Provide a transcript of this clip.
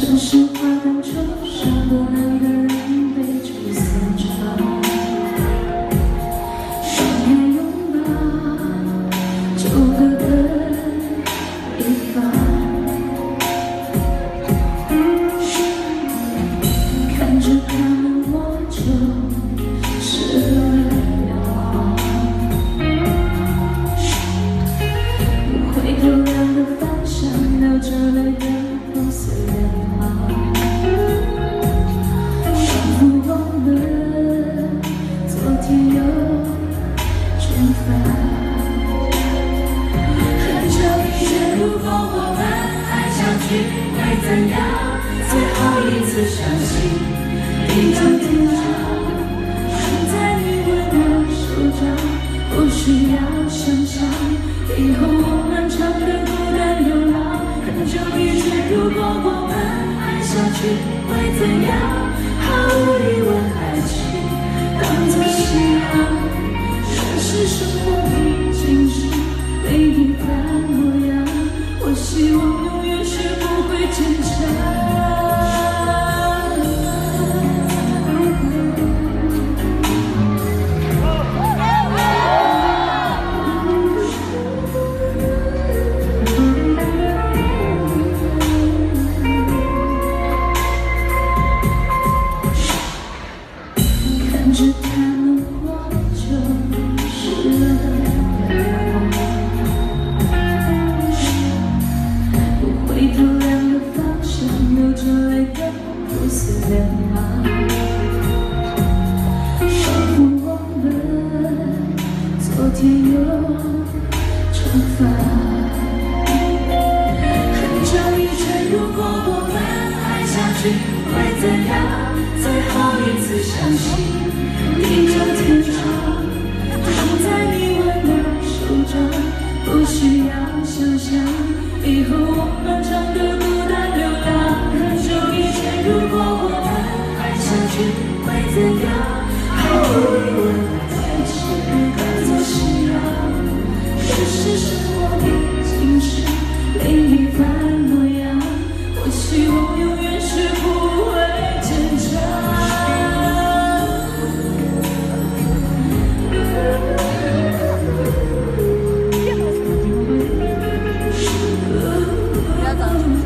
城市花灯初上等待的人被季色照窗拥抱旧的的一方看着他我就湿了不回头两个方向流着泪的会怎样？最后一次相信，地久天长。希望永远学不会坚强。天有蒸发。很久以前，如果我们爱下去会怎样？最后一次相信，地久天长。躺在你温暖手掌，不需要想象，以后我漫长的不要